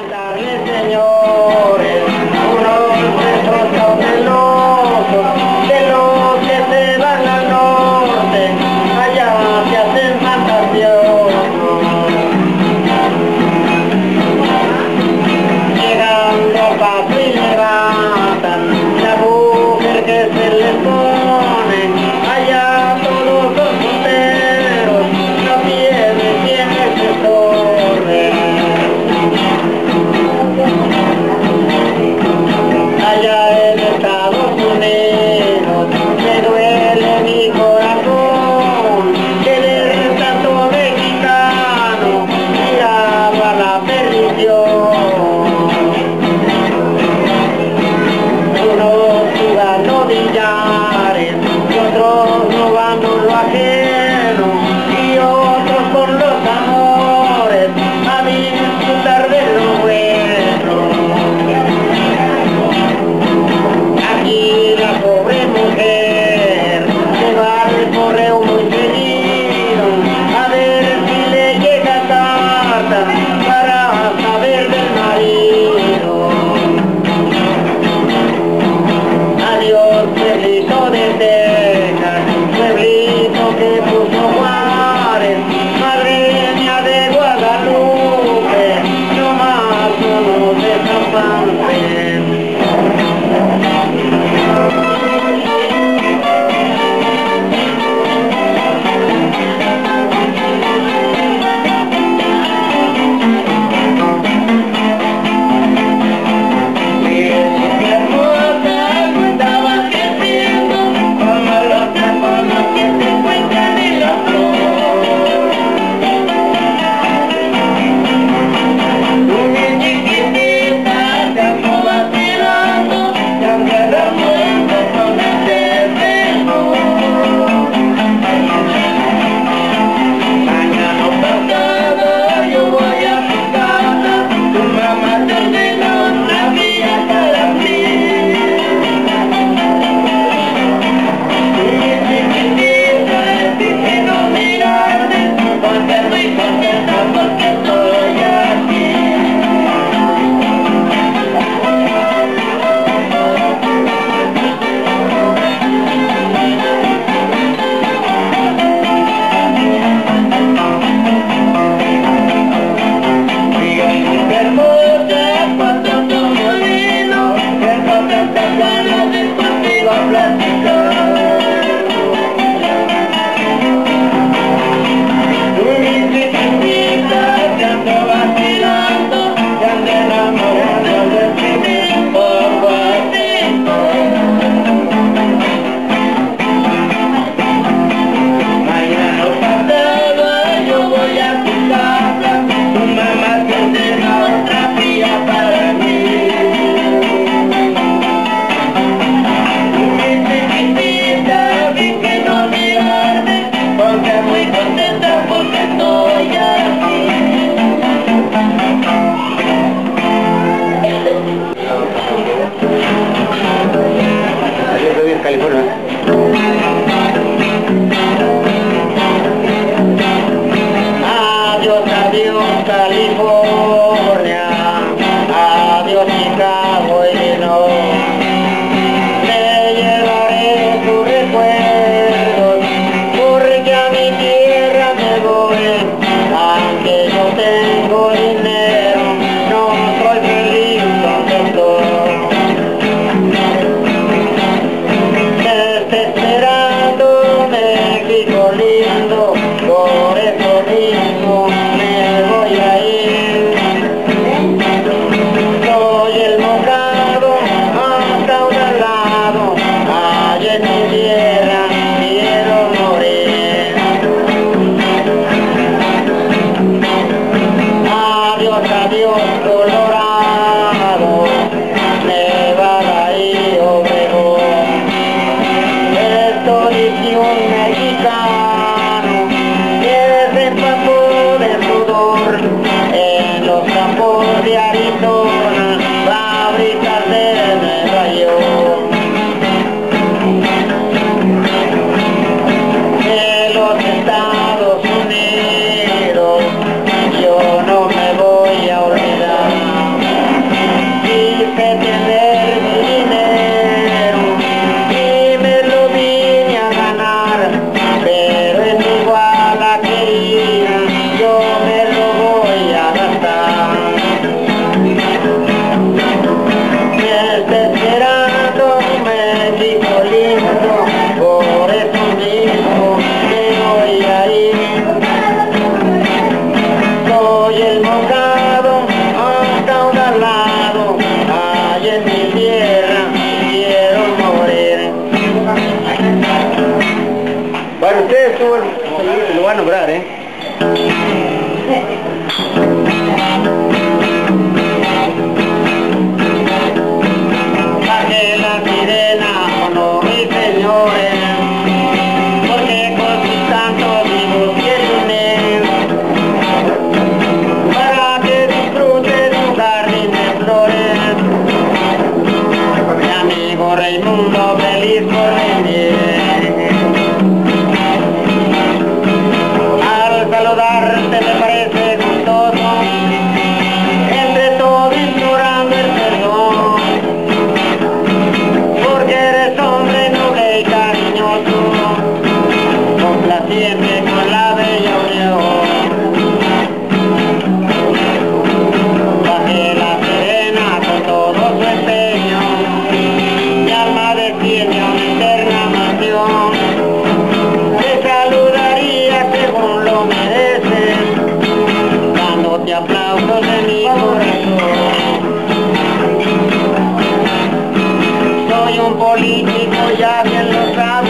Cantarles, señores, visione magica va a nombrar, ¿eh? Baje la sirena, honor y señores, porque con sus santos vivos quieren para que disfruten un jardín de flores. Mi amigo Raimundo, feliz un político ya bien lo sabe.